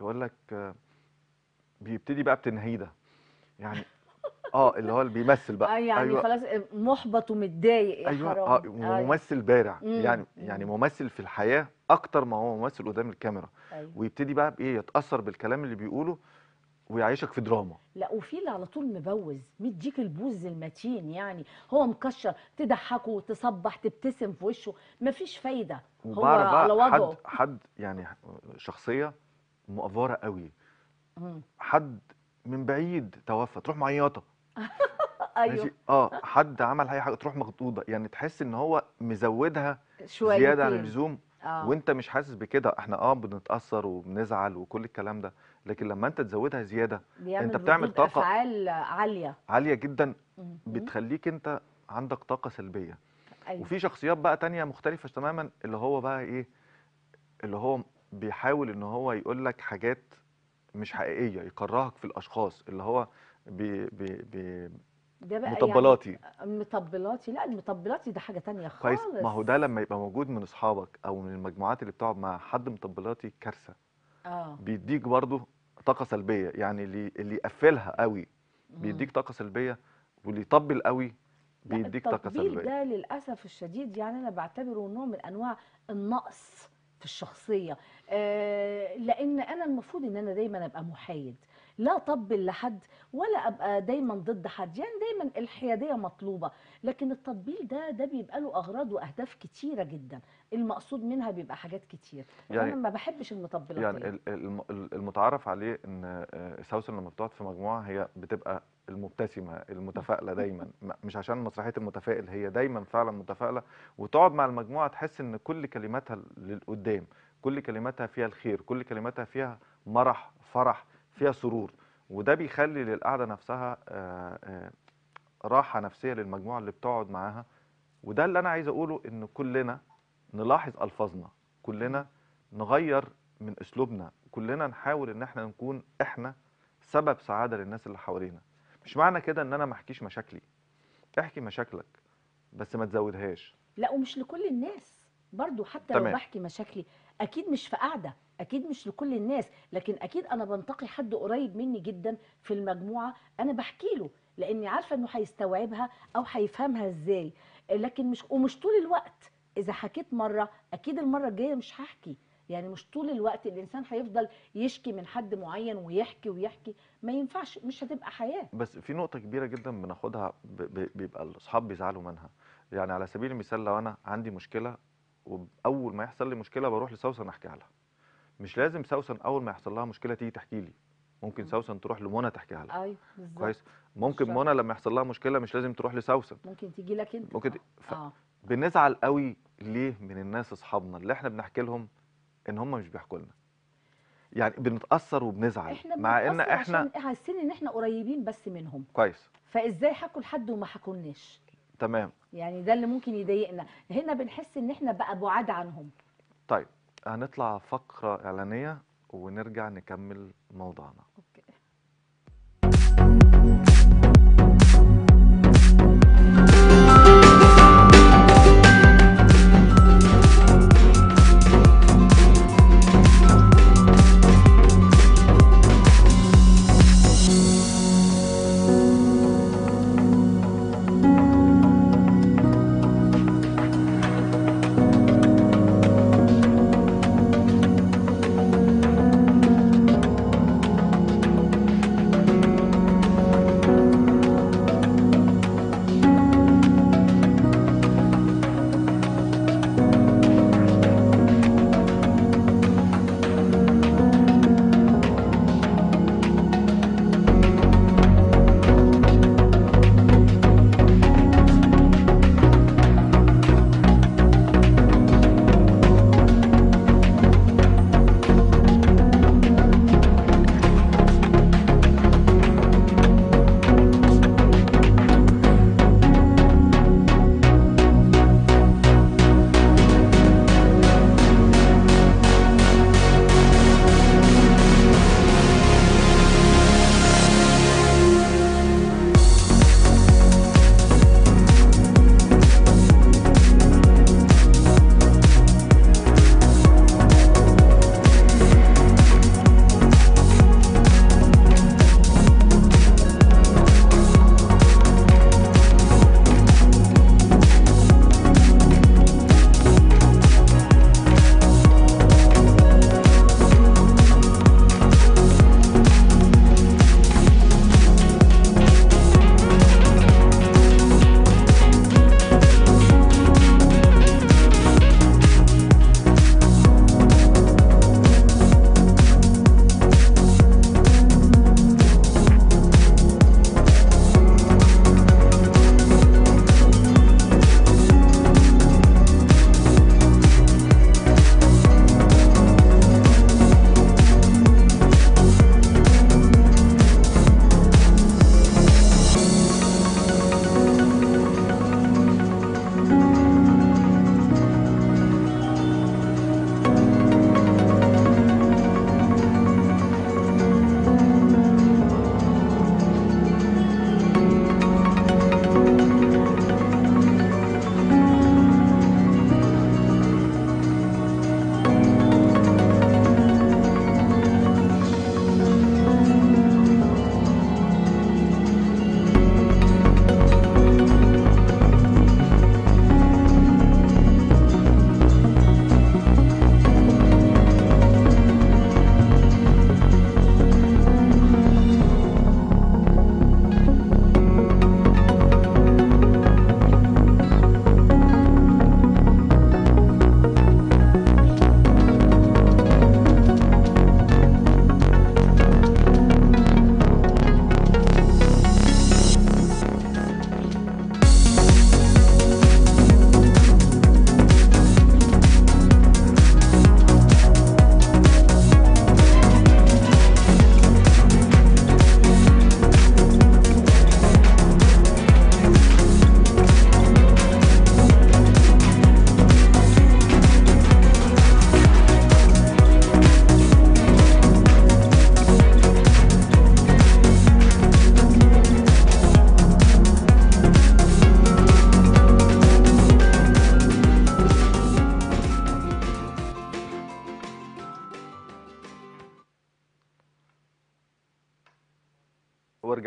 يقول لك آه، بيبتدي بقى بتنهيدة. يعني آه اللي هو اللي بيمثل بقى. آه يعني خلاص محبط ومتضايق يا أيوه حرام. أيوة. وممثل بارع. مم، يعني. يعني ممثل في الحياة أكتر ما هو ممثل قدام الكاميرا. أيوة. ويبتدي بقى بإيه؟ يتأثر بالكلام اللي بيقوله ويعيشك في دراما. لا وفي اللي على طول مبوز مديك البوز المتين يعني. هو مكشر تضحكه تصبح تبتسم في وشه. مفيش فايدة. هو على بقى حد وضعه. حد يعني شخصية مقفوره قوي. مم. حد من بعيد توفى تروح معيطة. أيوه. ماشي؟ آه حد عمل أي حاجة تروح مخضوضة. يعني تحس إن هو مزودها شويتين. زيادة عن اللزوم. آه. وأنت مش حاسس بكده إحنا آه بنتأثر وبنزعل وكل الكلام ده لكن لما أنت تزودها زيادة أنت بتعمل طاقة افعال عالية عالية جدا. بتخليك أنت عندك طاقة سلبية أيوة. وفي شخصيات بقى تانية مختلفة تماما اللي هو بقى إيه اللي هو بيحاول إن هو يقول لك حاجات مش حقيقية يكرهك في الأشخاص اللي هو بي بي بي ده بقى مطبلاتي يعني مطبلاتي. لا المطبلاتي ده حاجة تانية كويس. خالص ما هو ده لما يبقى موجود من أصحابك أو من المجموعات اللي بتقعد مع حد مطبلاتي كارثة. آه. بيديك برضه طاقة سلبية. يعني اللي اللي يقفلها قوي بيديك طاقة سلبية واللي يطبل قوي بيديك طاقة التطبيل سلبية. ده للأسف الشديد يعني أنا بعتبره نوع من أنواع النقص في الشخصية. آه لأن أنا المفروض إن أنا دايما أبقى محايد. لا اطبل لحد ولا أبقى دايما ضد حد. يعني دايما الحيادية مطلوبة لكن التطبيل ده ده بيبقى له أغراض وأهداف كتيرة جدا. المقصود منها بيبقى حاجات كتير. يعني- فانا ما بحبش المطبلات يعني المتعارف عليه إن آه، سوسن لما بتقعد في مجموعة هي بتبقى المبتسمة المتفائلة دايما. مش عشان مسرحية المتفائل هي دايما فعلا متفائلة. وتقعد مع المجموعة تحس إن كل كلماتها للقدام كل كلماتها فيها الخير كل كلماتها فيها مرح فرح. فيها سرور وده بيخلي للقعدة نفسها آه، آه، راحة نفسية للمجموعة اللي بتقعد معاها. وده اللي أنا عايز أقوله إن كلنا نلاحظ ألفاظنا كلنا نغير من أسلوبنا كلنا نحاول إن إحنا نكون إحنا سبب سعادة للناس اللي حوالينا. مش معنى كده إن أنا ما أحكيش مشاكلي. احكي مشاكلك بس ما تزودهاش. لا ومش لكل الناس. برضو حتى تمام. لو بحكي مشاكلي أكيد مش في قاعدة أكيد مش لكل الناس لكن أكيد أنا بنتقي حد قريب مني جدا في المجموعة أنا بحكي له لأني عارفة إنه هيستوعبها أو هيفهمها إزاي. لكن مش ومش طول الوقت. إذا حكيت مرة أكيد المرة الجاية مش هحكي. يعني مش طول الوقت الإنسان هيفضل يشكي من حد معين ويحكي ويحكي. ما ينفعش مش هتبقى حياة. بس في نقطة كبيرة جدا بناخدها بيبقى الأصحاب بيزعلوا منها. يعني على سبيل المثال لو أنا عندي مشكلة وأول ما يحصل لي مشكلة بروح لسوسن أحكيها لها. مش لازم سوسن أول ما يحصل لها مشكلة تيجي تحكي لي. ممكن مم. سوسن تروح لمنى تحكيها لها. أيوه بالظبط. كويس؟ ممكن. منى لما يحصل لها مشكلة مش لازم تروح لسوسن. ممكن تيجي لك أنت. ممكن ف... آه. بنزعل قوي ليه من الناس أصحابنا؟ اللي إحنا بنحكي لهم إن هم مش بيحكوا لنا. يعني بنتأثر وبنزعل. إحنا مع إن إحنا حاسين إن إحنا قريبين بس منهم. كويس. فإزاي حكوا لحد وما حكولناش؟ تمام. يعني ده اللي ممكن يضايقنا. هنا بنحس إن إحنا بقى بعاد عنهم. طيب هنطلع فقرة إعلانية ونرجع نكمل موضوعنا.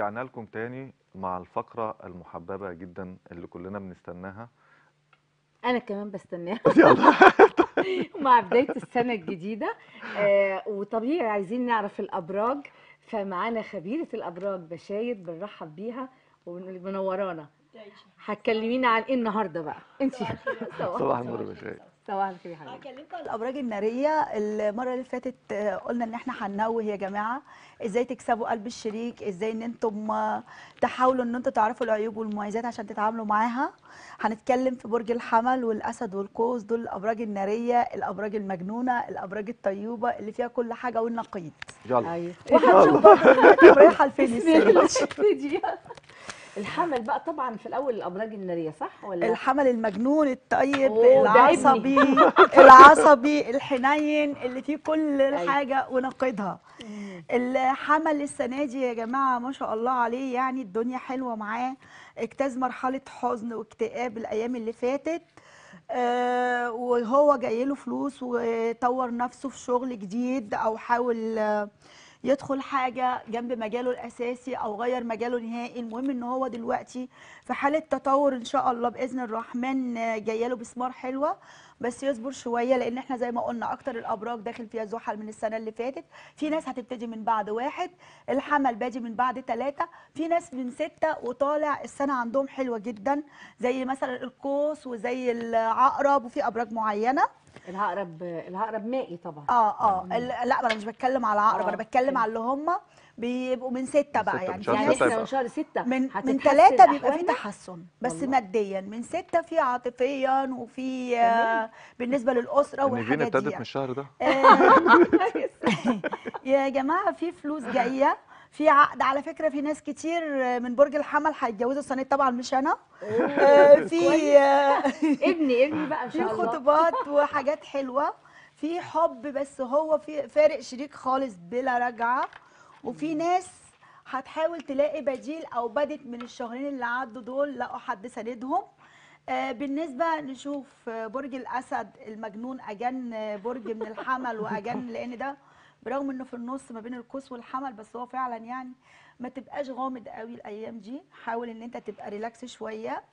أوكي ورجعنا لكم تاني مع الفقرة المحببة جدا اللي كلنا بنستناها. أنا كمان بستناها. يلا. مع بداية السنة الجديدة. آه وطبيعي عايزين نعرف الأبراج. فمعانا خبيرة الأبراج بشاير بنرحب بيها ومنورانا هتكلمينا عن إيه النهارده بقى؟ انت صباح النور يا باشا صباح الخير يا حبيبي. هكلمكم عن الأبراج النارية. المرة اللي فاتت آه، قلنا إن إحنا هننوه يا جماعة. إزاي تكسبوا قلب الشريك؟ إزاي إن إنتم آه، تحاولوا إن أنتم تعرفوا العيوب والمميزات عشان تتعاملوا معاها. هنتكلم في برج الحمل والأسد والقوس. دول الأبراج النارية الأبراج المجنونة الأبراج الطيوبه اللي فيها كل حاجة والنقيض. يلا. أيوه وهنشوف برضه دلوقتي رايحة لفين السنة. الحمل بقى طبعا في الأول الأبراج النارية صح ولا؟ الحمل المجنون الطيب العصبي العصبي الحنين اللي فيه كل أيوة. حاجة ونقيضها الحمل السنة دي يا جماعة ما شاء الله عليه يعني الدنيا حلوة معاه. اجتاز مرحلة حزن واكتئاب الأيام اللي فاتت. آه وهو جاي له فلوس وطور نفسه في شغل جديد أو حاول آه يدخل حاجة جنب مجاله الأساسي أو غير مجاله نهائي. المهم إن هو دلوقتي في حالة تطور إن شاء الله بإذن الرحمن آه، جاية له بثمار حلوة. بس يصبر شوية لأن إحنا زي ما قلنا أكتر الأبراج داخل فيها زحل من السنة اللي فاتت. في ناس هتبتدي من بعد واحد الحمل بادي من بعد ثلاثة في ناس من ستة وطالع السنة عندهم حلوة جدا زي مثلا القوس وزي العقرب وفي أبراج معينة. العقرب العقرب مائي طبعا. آه آه. لا أنا مش بتكلم على عقرب آه، أنا بتكلم. على اللي هم بيبقوا من ستة بقى ستة، يعني من في شهر يعني ستة إحنا يبقى. من شهر ستة. من من ثلاثة بيبقى في؟ تحسن بس والله. ماديا. من ستة في عاطفيا وفي آه بالنسبة للأسرة والحاجات ابتدت دي من الشهر ده. آه، يا جماعة في فلوس جاية في عقد. على فكرة في ناس كتير من برج الحمل هيتجوزوا السنة طبعا مش أنا. آه، في ابني ابني بقى إن في شاء الله. خطوبات وحاجات حلوة. في حب بس هو في فارق شريك خالص بلا رجعة. وفي ناس هتحاول تلاقي بديل أو بدت من الشهرين اللي عدوا دول لقوا حد ساندهم آه، بالنسبة نشوف آه، برج الأسد المجنون أجن آه، برج من الحمل وأجن لأن ده برغم إنه في النص ما بين القوس والحمل بس هو فعلا يعني ما تبقاش غامض قوي الأيام دي. حاول إن أنت تبقى relax شوية.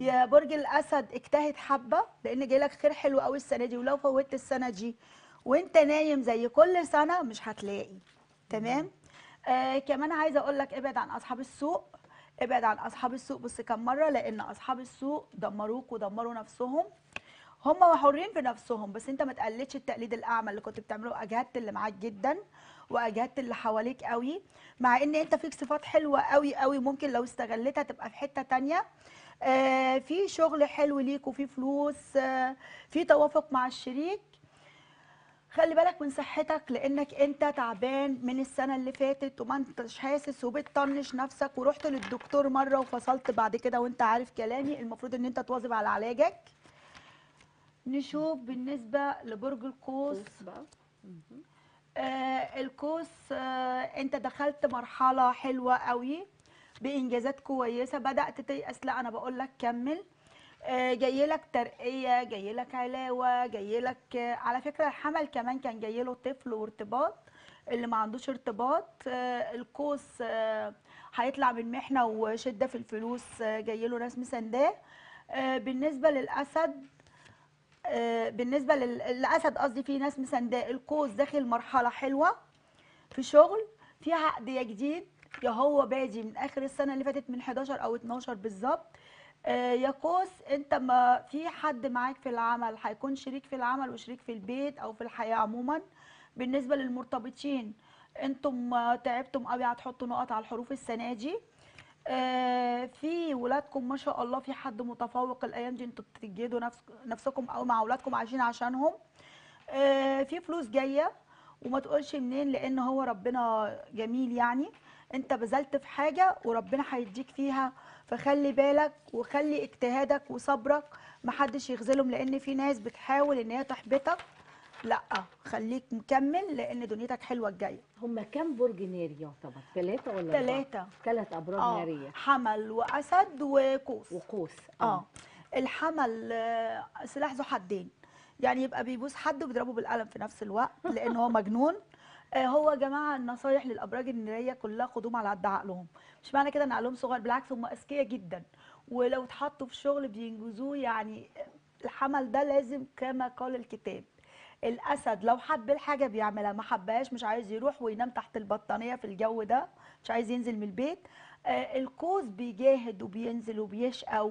يا برج الأسد اجتهد حبة لأن جاي لك خير حلو قوي السنة دي ولو فوتت السنة دي وأنت نايم زي كل سنة مش هتلاقي. تمام؟ آه كمان عايزة أقول لك ابعد عن أصحاب السوء. ابعد عن أصحاب السوق بص كم مرة لأن أصحاب السوق دمروك ودمروا نفسهم. هم حرين في نفسهم بس أنت ما تقلدش التقليد الأعمى اللي كنت بتعمله. أجهدت اللي معاك جدا وأجهدت اللي حواليك قوي مع إن أنت فيك صفات حلوة قوي قوي. ممكن لو استغلتها تبقى في حتة تانية. آه في شغل حلو ليك وفي فلوس. آه في توافق مع الشريك. خلي بالك من صحتك لأنك أنت تعبان من السنة اللي فاتت وما انتش حاسس وبتطنش نفسك ورحت للدكتور مرة وفصلت بعد كده وأنت عارف كلامي المفروض إن أنت تواظب على علاجك. نشوف بالنسبة لبرج القوس. آه القوس آه أنت دخلت مرحلة حلوة قوي بإنجازات كويسة بدأت تيأس لا أنا بقول لك كمل. جاي لك ترقية جاي لك علاوة جاي لك آه على فكرة الحمل كمان كان جاي له طفل وارتباط اللي ما عندوش ارتباط آه القوس آه هيطلع من محنه وشدة في الفلوس آه جاي له ناس مسانداه آه بالنسبة للأسد آه، بالنسبة لل- للأسد قصدي في ناس مسانداه القوس داخل مرحلة حلوة في شغل في عقد يا جديد يا هو بادي من آخر السنة اللي فاتت من 11 أو 12 بالظبط. آه، يا قوس انت ما في حد معاك في العمل هيكون شريك في العمل وشريك في البيت أو في الحياة عموما. بالنسبة للمرتبطين أنتم آه، تعبتم قوي هتحطوا نقط على الحروف السنة دي. آه، في ولادكم ما شاء الله في حد متفوق الأيام دي أنتوا بتجهدوا نفس نفسكم أو مع أولادكم عايشين عشانهم. آه، في فلوس جاية وما تقولش منين لأن هو ربنا جميل يعني. انت بذلت في حاجة وربنا هيديك فيها فخلي بالك وخلي اجتهادك وصبرك محدش يخذلهم لأن في ناس بتحاول إن هي تحبطك. لأ خليك مكمل لأن دنيتك حلوة الجاية. هم كام برج ناري يعتبر؟ ثلاثة ولا ثلاثة ثلاث أبراج آه نارية. حمل وأسد وقوس. وقوس آه. الحمل آه، سلاح ذو حدين. يعني يبقى بيبوس حد وبيضربه بالقلم في نفس الوقت لأن هو مجنون. آه، هو يا جماعة النصايح للأبراج النارية كلها خدوهم على قد عقلهم. مش معنى كده إن عقلهم صغير بالعكس هم أذكياء جدا. ولو اتحطوا في شغل بينجزوه يعني الحمل ده لازم كما قال الكتاب. الأسد لو حب الحاجة بيعملها ما حبهاش مش عايز يروح وينام تحت البطانية في الجو ده مش عايز ينزل من البيت. آه، القوس بيجاهد وبينزل وبيشقى.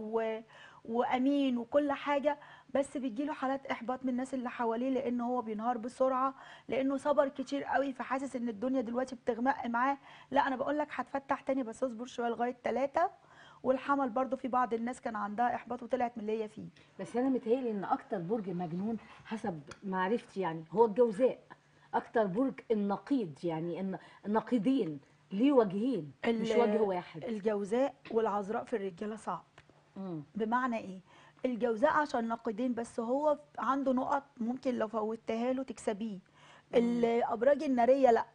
وأمين وكل حاجة. بس بيجيله حالات إحباط من الناس اللي حواليه لأن هو بينهار بسرعة لأنه صبر كتير قوي فحاسس إن الدنيا دلوقتي بتغمق معاه. لا أنا بقول لك هتفتح تاني بس اصبر شوية لغاية ثلاثة والحمل برضو في بعض الناس كان عندها إحباط وطلعت من اللي هي فيه. بس أنا متهيألي إن أكتر برج مجنون حسب معرفتي يعني هو الجوزاء. أكتر برج النقيض يعني الن- النقيضين ليه وجهين مش وجه واحد. الجوزاء والعذراء في الرجالة صعب. مم. بمعنى إيه؟ الجوزاء عشان نقيضين بس هو عنده نقط ممكن لو فوتها له تكسبيه. الأبراج النارية لا.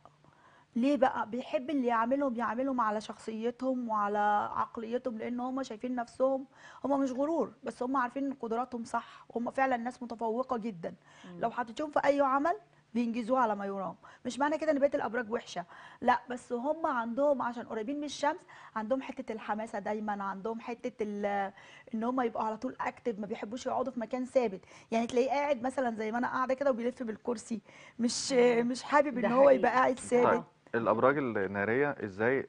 ليه بقى؟ بيحب اللي يعملهم يعملهم على شخصيتهم وعلى عقليتهم لأن هم شايفين نفسهم هم مش غرور بس هم عارفين إن قدراتهم صح وهم فعلا ناس متفوقة جدا. لو حطيتهم في أي عمل بينجزوه على ما يرام. مش معنى كده إن بقيه الأبراج وحشة. لا بس هم عندهم عشان قريبين من الشمس عندهم حتة الحماسة دايما عندهم حتة إن هم يبقوا على طول اكتف ما بيحبوش يقعدوا في مكان ثابت. يعني تلاقيه قاعد مثلا زي ما أنا قاعدة كده وبيلف بالكرسي مش مش حابب إن هو يبقى. قاعد ثابت. طيب الأبراج النارية إزاي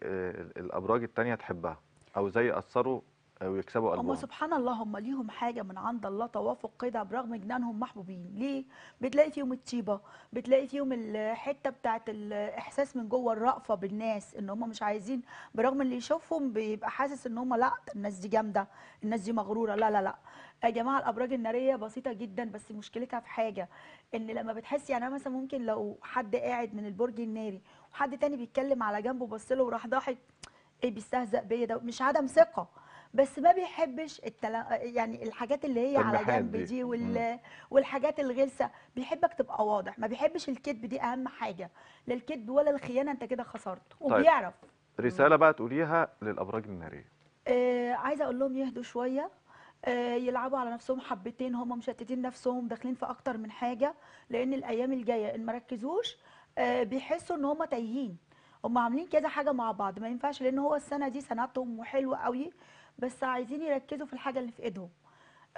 الأبراج التانية تحبها؟ أو إزاي يأثروا أو يكسبوا هم قلبهم سبحان الله هم ليهم حاجة من عند الله توافق كده برغم جنانهم محبوبين. ليه؟ بتلاقي فيهم الطيبة بتلاقي فيهم الحتة بتاعت الإحساس من جوه الرأفة بالناس إن هم مش عايزين برغم اللي يشوفهم بيبقى حاسس إن هم لأ الناس دي جامدة الناس دي مغرورة لا لا لا. يا جماعة الأبراج النارية بسيطة جدا بس مشكلتها في حاجة إن لما بتحس يعني أنا مثلا ممكن لو حد قاعد من البرج الناري وحد تاني بيتكلم على جنبه بص له وراح ضاحك إيه بيستهزأ بيا ده؟ مش عدم ثقة. بس ما بيحبش التلا... يعني الحاجات اللي هي على جنب دي. وال... والحاجات الغلسة بيحبك تبقى واضح. ما بيحبش الكذب دي أهم حاجة. لا الكذب ولا الخيانة أنت كده خسرت. وبيعرف. رسالة بقى تقوليها للأبراج الناريه آه عايزة أقول لهم يهدوا شوية. آه يلعبوا على نفسهم حبتين هم مشتتين نفسهم داخلين في أكتر من حاجة. لأن الأيام الجاية إن ما ركزوش آه بيحسوا إن هم تايهين. هم عاملين كذا حاجة مع بعض. ما ينفعش لأن هو السنة دي سنتهم وحلوه قوي بس عايزين يركزوا في الحاجة اللي في إيدهم.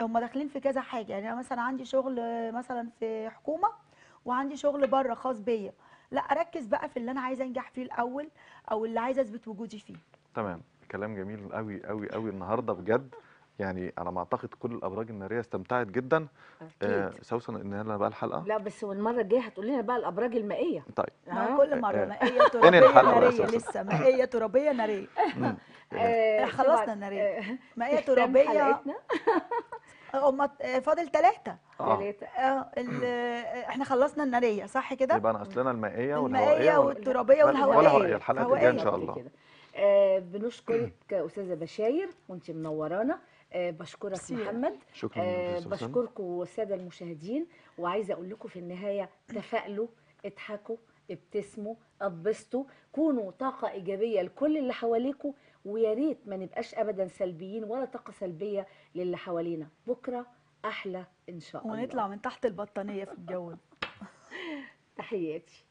هم داخلين في كذا حاجة. يعني أنا مثلا عندي شغل مثلا في حكومة وعندي شغل بره خاص بيا. لا أركز بقى في اللي أنا عايزة أنجح فيه الأول أو اللي عايزة أثبت وجودي فيه. تمام. كلام جميل قوي قوي قوي النهارده بجد. يعني على ما أعتقد كل الأبراج النارية استمتعت جدا آه سوسن إن لنا بقى الحلقة لا بس والمرة الجاية هتقول لنا بقى الأبراج المائية طيب؟ هو كل مرة آه، مائية ترابية الحلقة نارية. لسه مائية ترابية نارية. آه، خلصنا طبعاً، النارية. آه، مائية ترابية حلقتنا هم فاضل ثلاثة آه ثلاثة. إحنا خلصنا النارية صح كده يبقى ناقص لنا المائيه المائية والهوائية وال- والترابية والهوائية. والهوائية الحلقات الجاية إن. شاء الله. آه بنشكرك أستاذة بشاير وأنت منورانا آه بشكرك ميرسي. محمد شكرا آه. بشكركم الساده المشاهدين وعايزة أقول لكم في النهاية تفائلوا اضحكوا ابتسموا اتبسطوا كونوا طاقة إيجابية لكل اللي حواليكم ويا ريت ما نبقاش ابدا سلبيين ولا طاقة سلبية للي حوالينا بكرة أحلى إن شاء الله ونطلع من تحت البطانية في الجو. تحياتي